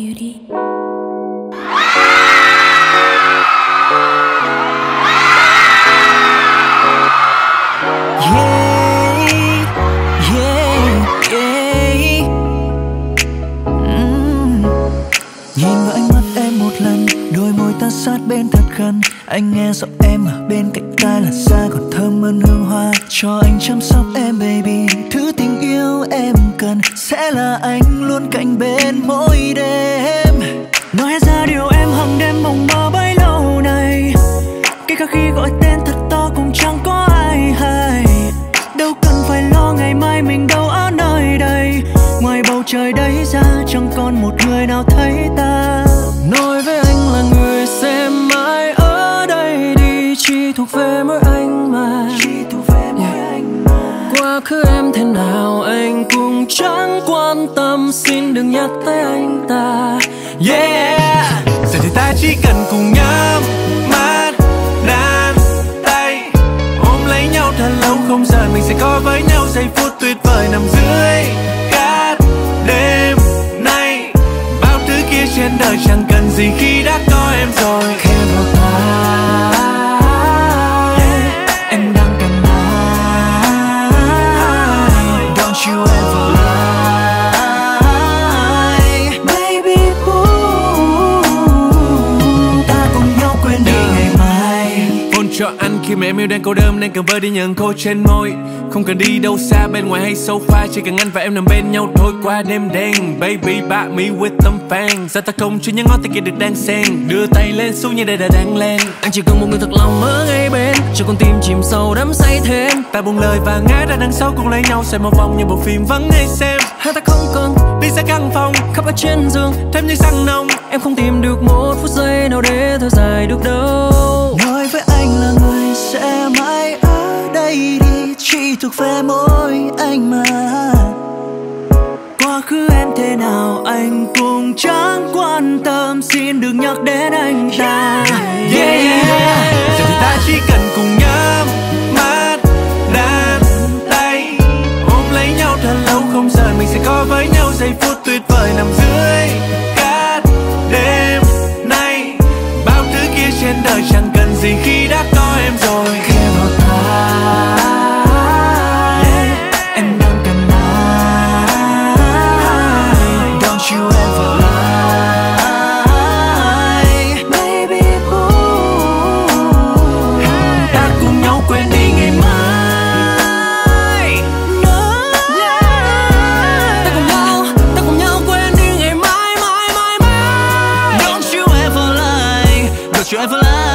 cutie. Nhìn vào mắt em một lần, Đôi môi ta sát bên thật gần Anh nghe giọng em ở bên cạnh tai là xa còn thơm hơn hương hoa. Cho anh chăm sóc em, baby. Thứ tình yêu em cần sẽ là anh luôn cạnh bên mỗi đêm. Nói ra điều em hằng đêm mộng mơ bấy lâu nay kể cả khi gọi tên thật to cũng chẳng có ai hay. Đâu cần phải lo ngày mai mình đâu ở nơi đây. Ngoài bầu trời đấy ra chẳng còn một người nào thấy ta. Quá khứ em thế nào, anh cũng chẳng quan tâm. Xin đừng nhắc tới anh ta. Yeah. Giờ thì ta chỉ cần cùng nhắm mắt đan tay. Ôm lấy nhau thật lâu, không giờ mình sẽ có với nhau. Giây phút tuyệt vời nằm dưới cát đêm nay. Bao thứ kia trên đời chẳng cần gì khi đã có. Khi mà em yêu đang cô đơn nên cần vơi đi những cô trên môi. Không cần đi đâu xa bên ngoài hay sofa chỉ cần anh và em nằm bên nhau thôi qua đêm đen. Baby bạn me with them fans. Sao ta không cho những ngón tay kia được đang xen? Đưa tay lên xuống như đây đã đang lên anh chỉ cần một người thật lòng ở ngay bên. Cho con tim chìm sâu đắm say thêm. Ta buông lời và ngã ra đằng sau cùng lấy nhau xem một vòng như bộ phim vẫn hay xem. Hai ta không cần đi xa căn phòng khắp ở trên giường thêm những xăng nồng. Em không tìm được một phút giây nào để thở dài được đâu quá khứ em thế nào anh cũng chẳng quan tâm. Xin đừng nhắc đến anh ta. Yeah, yeah, yeah. giờ thì ta chỉ cần cùng nhắm mắt đan tay. Ôm lấy nhau thật lâu không rời mình sẽ có với nhau giây phút tuyệt vời nằm dưới. Đi ngày mai